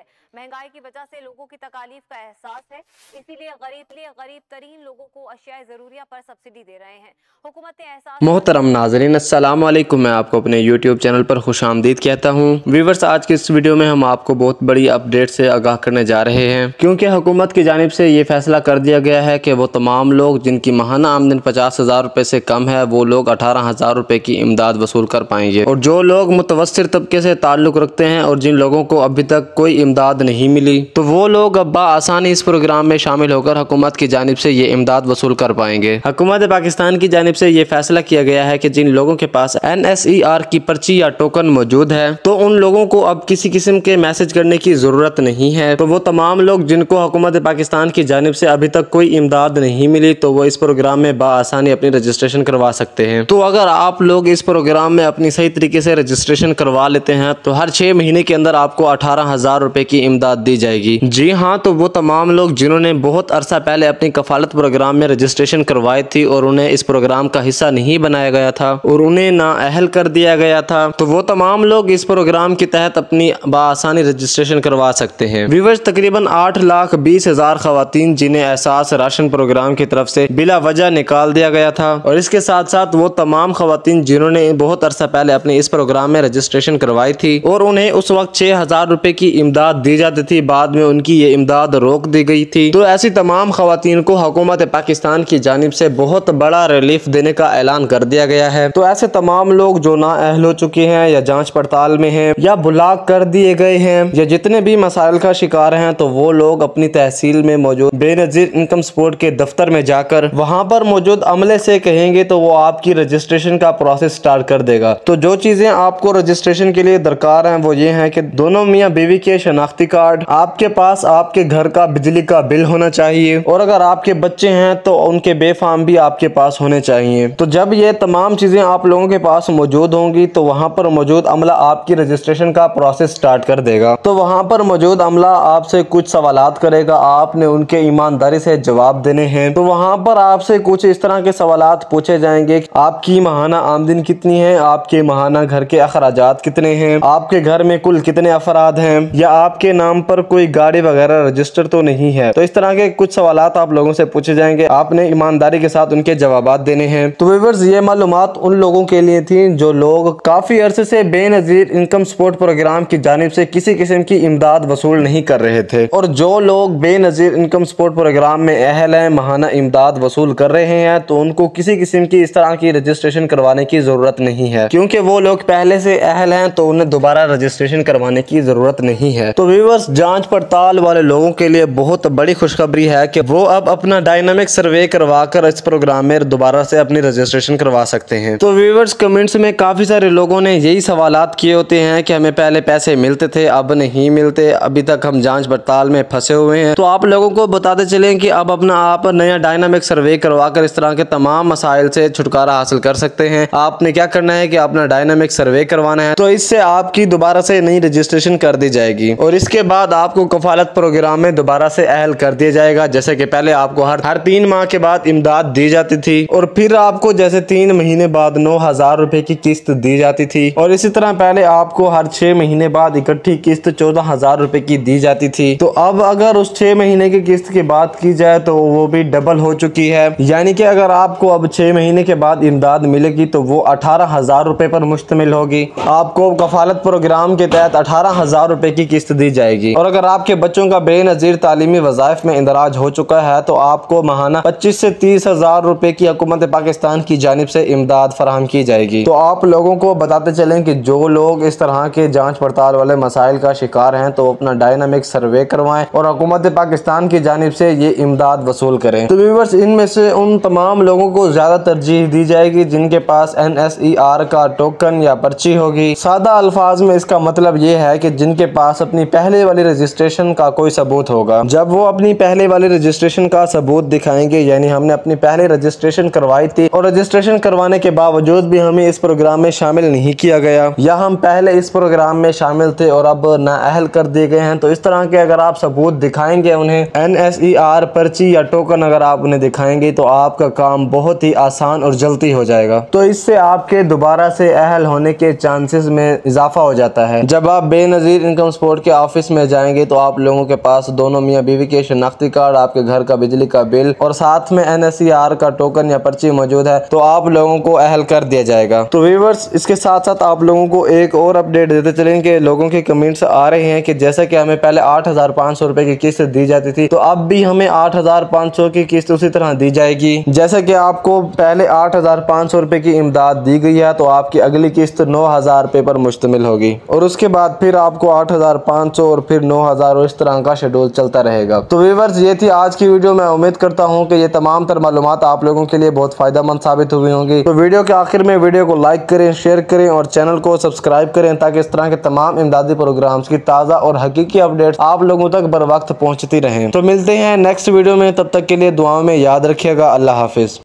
महँगाई की वजह से लोगों की तकालीफ का एहसास है। इसीलिए गरीब लिए गरीब तरीन लोगों को अशिया ज़रूरिया पर सब्सिडी दे रहे हैं। हुकूमत एहसास मोहतरम नाजरीन, अस्सलाम वालेकुम। मैं आपको अपने यूट्यूब चैनल पर खुश आमदीद कहता हूँ। व्यूवर्स आज की इस वीडियो में हम आपको बहुत बड़ी अपडेट से आगाह करने जा रहे हैं। क्योंकि हुकूमत की जानब से ये फैसला कर दिया गया है कि वो तमाम लोग जिनकी माहाना आमदन पचास हज़ार रुपये से कम है, वो लोग अठारह हज़ार रुपये की इमदाद वसूल कर पाएँगे। और जो लोग मुतवसर तबके से ताल्लुक़ रखते हैं और जिन लोगों को अभी तक कोई इमदाद नहीं मिली। तो वो लोग अब आसानी इस प्रोग्राम में शामिल होकर हुकूमत की जानब से ये इमदाद वसूल कर पाएँगे। हुकूमत पाकिस्तान की जानब से ये फैसला किया गया है कि जिन लोगों के पास एन एस ई आर की पर्ची या टोकन मौजूद है तो उन लोगों को अब किसी किस्म के मैसेज करने की ज़रूरत नहीं है। तो वो तमाम लोग जिनको हुकूमत पाकिस्तान की जानब से अभी तक कोई इमदाद नहीं मिली तो वो इस प्रोग्राम में बसानी अपनी रजिस्ट्रेशन करवा सकते हैं। तो अगर आप लोग इस प्रोग्राम में अपनी सही तरीके से रजिस्ट्रेशन करवा लेते हैं तो हर छः महीने के अंदर आपको अठारह हज़ार रुपए की इमदाद दी जाएगी। जी हाँ तो वो तमाम लोग जिन्होंने बहुत अरसा पहले अपनी कफालत प्रोग्राम में रजिस्ट्रेशन करवाई थी और उन्हें इस प्रोग्राम का हिस्सा नहीं बनाया गया था और उन्हें ना अहल कर दिया गया था तो वो तमाम लोग इस प्रोग्राम के तहत अपनी बसानी रजिस्ट्रेशन करवा सकते हैं। व्यूवर्स तकरीबन आठ लाख बीस हज़ार खातन जिन्हें एहसास राशन प्रोग्राम की तरफ़ से बिला वजह निकाल दिया गया था और इसके साथ साथ वो तमाम खातन जिन्होंने बहुत अरसा पहले अपने इस प्रोग्राम में रजिस्ट्रेशन करवाई थी और उन्हें उस वक्त छह हज़ार रुपए की इमदाद दी जाती थी, बाद में उनकी ये इमदाद रोक दी गई थी। तो ऐसी तमाम खातन को हुकूमत पाकिस्तान की जानब से बहुत बड़ा रिलीफ देने का ऐलान कर दिया गया है। तो ऐसे तमाम लोग जो ना अहल हो चुके हैं, या जाँच पड़ताल में है, या ब्लॉक कर दिए गए हैं, या जितने भी मसाइल का शिकार हैं तो वो लोग अपनी तहसील में मौजूद, बेनजीर इनकम सपोर्ट के दफ्तर में जाकर वहाँ पर मौजूद अमले से कहेंगे तो वो आपकी रजिस्ट्रेशन का प्रोसेस स्टार्ट कर देगा। तो जो चीज़ें आपको रजिस्ट्रेशन के लिए दरकार हैं, वो ये है कि दोनों मियाँ बीवी के शनाख्ती कार्ड आपके पास आपके घर का बिजली का बिल होना चाहिए। और अगर आपके बच्चे हैं तो उनके बेफाम भी आपके पास होने चाहिए। तो जब ये तमाम चीज़ें आप लोगों के पास मौजूद होंगी तो वहाँ पर मौजूद अमला आपकी रजिस्ट्रेशन का प्रोसेस स्टार्ट कर देगा। तो वहाँ पर मौजूद अमला आपसे कुछ सवाल करेगा। आपने उनके ईमानदारी से जवाब देने हैं। तो वहाँ पर आपसे कुछ इस तरह के सवाल पूछे जाएँगे आपकी महाना आमदन कितनी है? आपके महाना घर के अखराज कितने हैं? आपके घर में कुल कितने अफराद हैं? या आपके नाम पर कोई गाड़ी वगैरह रजिस्टर तो नहीं है। तो इस तरह के कुछ सवाल आप लोगों से पूछे जाएँगे। आपने ईमानदारी के साथ उनके जवाब देने हैं। तो व्यूवर्स ये मालूम उन लोगों के लिए थी जो लोग काफ़ी अरसे से बेनजीर इनकम सपोर्ट प्रोग्राम की जानब से किसी किस्म की इमदाद वसूल नहीं कर रहे थे। और जो लोग बेनजीर इनकम सपोर्ट प्रोग्राम में अहल है, महाना इमदाद वसूल कर रहे हैं तो उनको किसी किस्म की इस तरह की रजिस्ट्रेशन करवाने की ज़रूरत नहीं है। क्योंकि वो लोग पहले से अहल हैं तो उन्हें दोबारा रजिस्ट्रेशन करवाने की ज़रूरत नहीं है। तो व्यूवर्स जाँच पड़ताल वाले लोगों के लिए बहुत बड़ी खुशखबरी है कि वो अब अपना डायनामिक सर्वे करवा कर इस प्रोग्राम में दोबारा से अपनी रजिस्ट्रेशन करवा सकते हैं। तो व्यूवर्स कमेंट्स में काफ़ी सारे लोगों ने यही सवाल किए होते हैं कि हमें पहले पैसे मिलते थे, अब नहीं मिलते। अभी तक हम जाँच पड़ताल में फंसे हुए हैं। तो आप लोगों को बताते चले कि अब अपना आप नया डायनामिक सर्वे करवा कर इस तरह के तमाम मसाइल से छुटकारा हासिल कर सकते हैं। आपने क्या करना है कि अपना डायनामिक सर्वे करवाना है। तो इससे आपकी दोबारा से नई रजिस्ट्रेशन कर दी जाएगी। और इसके बाद आपको कफालत प्रोग्राम में दोबारा से अहल कर दिया जाएगा। जैसे कि पहले आपको हर हर तीन माह के बाद इमदाद दी जाती थी और फिर आपको जैसे तीन महीने बाद नौ हज़ार रुपए की किस्त दी जाती थी। और इसी तरह पहले आपको हर छह महीने बाद इकट्ठी किस्त चौदह हज़ार रुपए की दी जाती थी। तो अब अगर उस छह महीने की किस्त की बात की जाए तो वो भी डबल हो चुकी है। यानी कि अगर आपको अब छह महीने के बाद इमदाद मिलेगी तो वो अठारह हज़ार रुपए पर मुश्तमिल होगी। आपको कफालत प्रोग्राम के तहत अठारह हज़ार रुपए की किस्त दी जाएगी। और अगर आपके बच्चों का बेनजीर तालीमी वजायफ में इंदराज हो चुका है तो आपको महाना पच्चीस से तीस हज़ार रुपए की हुकूमत पाकिस्तान की जानब से इमदाद फराम की जाएगी। तो आप लोगों को बताते चलें कि जो लोग इस तरह के जाँच पड़ताल वाले मसाइल का शिकार हैं तो अपना डायनामिक सर्वे करवाएँ और हुकूमत पाकिस्तान की जानब से ये इमदाद वसूल करें। तो व्यूवर्स, इनमें से उन तमाम लोगों को ज़्यादा तरजीह दी जाएगी जिनके पास एन एस ई आर का टोकन या पर्ची होगी। सादा अल्फाज में इसका मतलब ये है कि जिनके पास अपनी पहले वाली रजिस्ट्रेशन का कोई सबूत होगा। जब वो अपनी पहले वाली रजिस्ट्रेशन का सबूत दिखाएँगे, यानी हमने अपनी पहले रजिस्ट्रेशन करवाई थी, और रजिस्ट्रेशन करवाने के बावजूद भी हमें इस प्रोग्राम में शामिल नहीं किया गया। या हम पहले इस प्रोग्राम में शामिल थे और अब नाअहल कर दिए गए हैं तो इस तरह के अगर आप सबूत दिखाएँगे उन्हें एन एस ई आर पर्ची या टोकन अगर आप उन्हें दिखाएँगे तो आपका काम बहुत ही आसान और जल्दी हो जाएगा। तो इससे आपके दोबारा से अहल होने के चांसेस में इजाफा हो जाता है। जब आप बेनजीर इनकम सपोर्ट के ऑफ़िस में जाएँगे तो आप लोगों के पास दोनों मियाँ बीवी के शनाख्ती कार्ड, आपके घर का बिजली का बिल और साथ में एन का टोकन या पर्ची मौजूद है तो आप लोगों को अहल कर दिया जाएगा। तो व्यूवर्स इसके साथ साथ आप लोगों को एक और अपडेट देते चलें कि लोगों के कमेंट्स आ रहे हैं कि जैसा कि हमें पहले आठ हज़ार पाँच सौ रुपए की किस्त दी जाती थी तो अब भी हमें आठ हज़ार पाँच सौ की किस्त उसी तरह दी जाएगी। जैसा कि आपको पहले आठ हज़ार पाँच सौ रुपए की इमदाद दी गई है तो आपकी अगली किस्त नौ हज़ार रुपए पर मुश्तमिल होगी। और उसके बाद फिर आपको आठ हज़ार पाँच सौ और फिर नौ हज़ार और इस तरह का शेड्यूल चलता रहेगा। तो व्यूवर्स ये थी आज की वीडियो मैं उम्मीद करता हूँ कि ये तमाम तर मालूम आप लोगों के लिए बहुत फ़ायदा साबित हुई होंगी। तो वीडियो के आखिर में वीडियो को लाइक करें शेयर करें और चैनल को सब्सक्राइब करें ताकि इस तरह के तमाम इमदादी प्रोग्राम्स की ताज़ा और हकीकी अपडेट आप लोगों तक बर वक्त पहुँचती रहें। तो मिलते हैं नेक्स्ट वीडियो में। तब तक के लिए दुआओं में याद रखिएगा। अल्लाह हाफिज़।